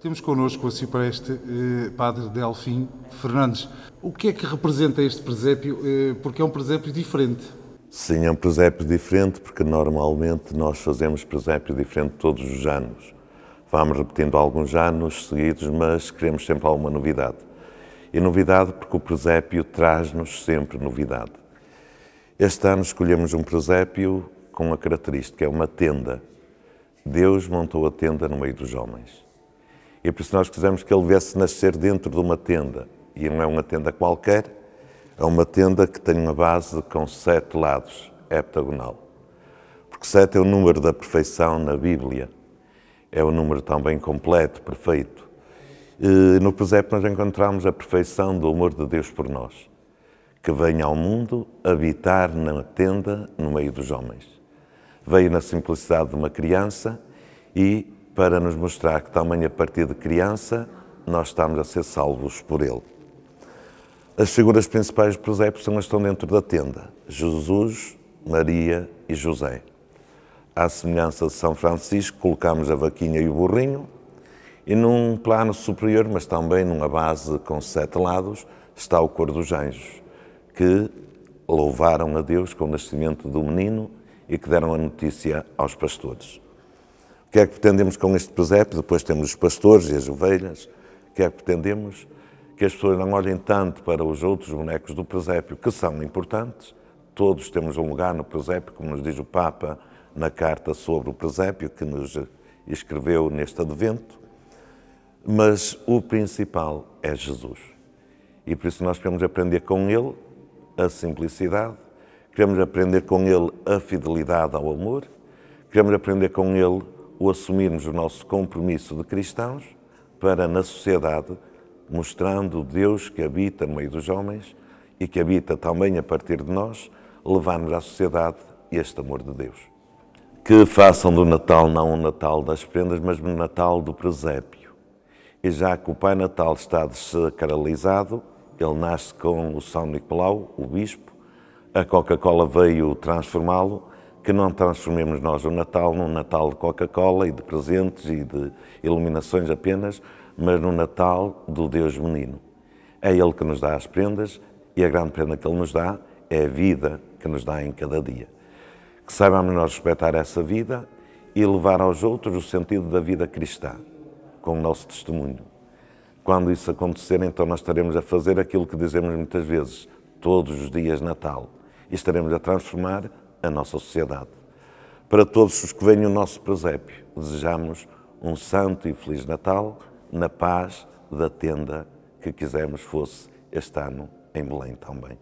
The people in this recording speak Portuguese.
Temos connosco o Cipreste eh, Padre Delfim Fernandes. O que é que representa este presépio? Eh, porque é um presépio diferente. Sim, é um presépio diferente porque normalmente nós fazemos presépio diferente todos os anos. Vamos repetindo alguns anos seguidos, mas queremos sempre alguma novidade. E novidade porque o presépio traz-nos sempre novidade. Este ano escolhemos um presépio com uma característica, é uma tenda. Deus montou a tenda no meio dos homens. E por isso nós quisemos que ele viesse nascer dentro de uma tenda. E não é uma tenda qualquer, é uma tenda que tem uma base com sete lados, heptagonal. Porque sete é o número da perfeição na Bíblia. É o número também completo, perfeito. E no presépio nós encontramos a perfeição do amor de Deus por nós que venha ao mundo habitar na tenda no meio dos homens. Veio na simplicidade de uma criança e para nos mostrar que também a partir de criança nós estamos a ser salvos por Ele. As figuras principais do presépio são as que estão dentro da tenda: Jesus, Maria e José. À semelhança de São Francisco, colocamos a vaquinha e o burrinho, e num plano superior, mas também numa base com sete lados, está o cor dos anjos que louvaram a Deus com o nascimento do menino e que deram a notícia aos pastores. O que é que pretendemos com este presépio? Depois temos os pastores e as ovelhas. O que é que pretendemos? Que as pessoas não olhem tanto para os outros bonecos do presépio, que são importantes. Todos temos um lugar no presépio, como nos diz o Papa na carta sobre o presépio que nos escreveu neste advento. Mas o principal é Jesus. E por isso nós queremos aprender com ele a simplicidade, queremos aprender com ele a fidelidade ao amor, queremos aprender com ele o assumirmos o nosso compromisso de cristãos para, na sociedade, mostrando Deus que habita no meio dos homens e que habita também a partir de nós, levarmos à sociedade este amor de Deus. Que façam do Natal não o Natal das prendas, mas o Natal do presépio. E já que o Pai Natal está desacralizado, ele nasce com o São Nicolau, o Bispo. A Coca-Cola veio transformá-lo. Que não transformemos nós o Natal num Natal de Coca-Cola e de presentes e de iluminações apenas, mas no Natal do Deus Menino. É Ele que nos dá as prendas e a grande prenda que Ele nos dá é a vida que nos dá em cada dia. Que saibamos nós respeitar essa vida e levar aos outros o sentido da vida cristã, com o nosso testemunho. Quando isso acontecer, então nós estaremos a fazer aquilo que dizemos muitas vezes, todos os dias Natal, e estaremos a transformar a nossa sociedade. Para todos os que vêm o nosso presépio, desejamos um santo e feliz Natal, na paz da tenda que quisemos fosse este ano em Belém também.